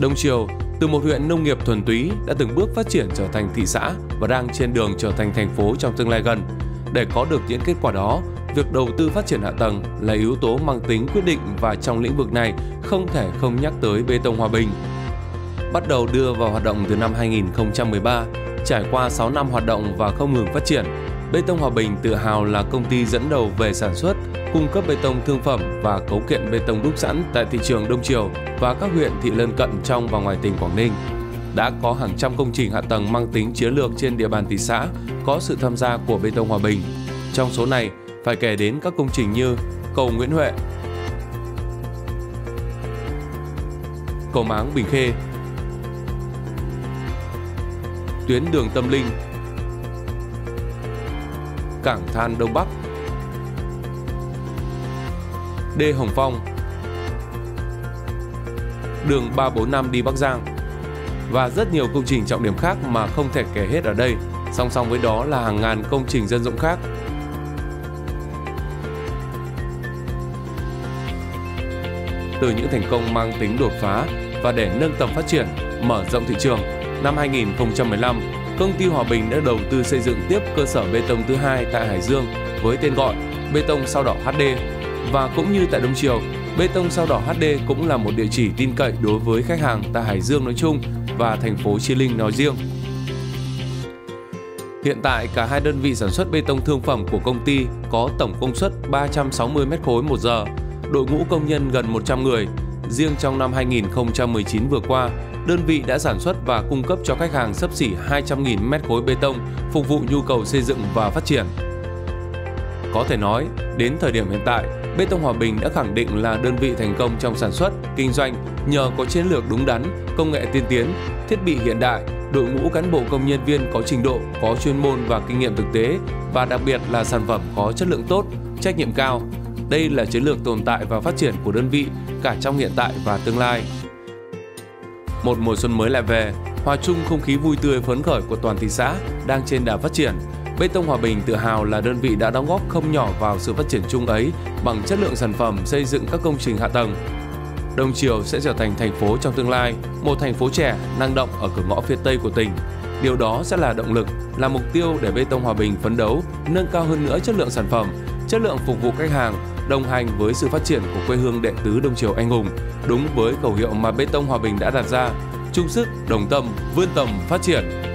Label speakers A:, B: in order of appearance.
A: Đông Triều từ một huyện nông nghiệp thuần túy đã từng bước phát triển trở thành thị xã và đang trên đường trở thành thành phố trong tương lai gần. Để có được những kết quả đó, việc đầu tư phát triển hạ tầng là yếu tố mang tính quyết định và trong lĩnh vực này không thể không nhắc tới bê tông Hòa Bình. Bắt đầu đưa vào hoạt động từ năm 2013, trải qua 6 năm hoạt động và không ngừng phát triển, Bê tông Hòa Bình tự hào là công ty dẫn đầu về sản xuất, cung cấp bê tông thương phẩm và cấu kiện bê tông đúc sẵn tại thị trường Đông Triều và các huyện thị lân cận trong và ngoài tỉnh Quảng Ninh. Đã có hàng trăm công trình hạ tầng mang tính chiến lược trên địa bàn thị xã có sự tham gia của Bê tông Hòa Bình. Trong số này, phải kể đến các công trình như cầu Nguyễn Huệ, cầu Máng Bình Khê, tuyến đường Tâm Linh, cảng than Đông Bắc, D. Hồng Phong, đường 345 đi Bắc Giang và rất nhiều công trình trọng điểm khác mà không thể kể hết ở đây. Song song với đó là hàng ngàn công trình dân dụng khác. Từ những thành công mang tính đột phá và để nâng tầm phát triển, mở rộng thị trường, năm 2015, công ty Hòa Bình đã đầu tư xây dựng tiếp cơ sở bê tông thứ hai tại Hải Dương với tên gọi Bê tông sao đỏ HD. Và cũng như tại Đông Triều, Bê tông sao đỏ HD cũng là một địa chỉ tin cậy đối với khách hàng tại Hải Dương nói chung và thành phố Chi Linh nói riêng. Hiện tại cả hai đơn vị sản xuất bê tông thương phẩm của công ty có tổng công suất 360 m khối một giờ, đội ngũ công nhân gần 100 người. Riêng trong năm 2019 vừa qua, đơn vị đã sản xuất và cung cấp cho khách hàng sấp xỉ 200.000 mét khối bê tông phục vụ nhu cầu xây dựng và phát triển. Có thể nói, đến thời điểm hiện tại, Bê tông Hòa Bình đã khẳng định là đơn vị thành công trong sản xuất, kinh doanh nhờ có chiến lược đúng đắn, công nghệ tiên tiến, thiết bị hiện đại, đội ngũ cán bộ công nhân viên có trình độ, có chuyên môn và kinh nghiệm thực tế và đặc biệt là sản phẩm có chất lượng tốt, trách nhiệm cao. Đây là chiến lược tồn tại và phát triển của đơn vị cả trong hiện tại và tương lai. Một mùa xuân mới lại về, hòa chung không khí vui tươi phấn khởi của toàn thị xã đang trên đà phát triển. Bê tông Hòa Bình tự hào là đơn vị đã đóng góp không nhỏ vào sự phát triển chung ấy bằng chất lượng sản phẩm xây dựng các công trình hạ tầng. Đông Triều sẽ trở thành thành phố trong tương lai, một thành phố trẻ, năng động ở cửa ngõ phía Tây của tỉnh. Điều đó sẽ là động lực, là mục tiêu để Bê tông Hòa Bình phấn đấu, nâng cao hơn nữa chất lượng sản phẩm, chất lượng phục vụ khách hàng, đồng hành với sự phát triển của quê hương đệ tứ Đông Triều anh hùng, đúng với khẩu hiệu mà Bê tông Hòa Bình đã đặt ra, chung sức, đồng tâm, vươn tầm, phát triển.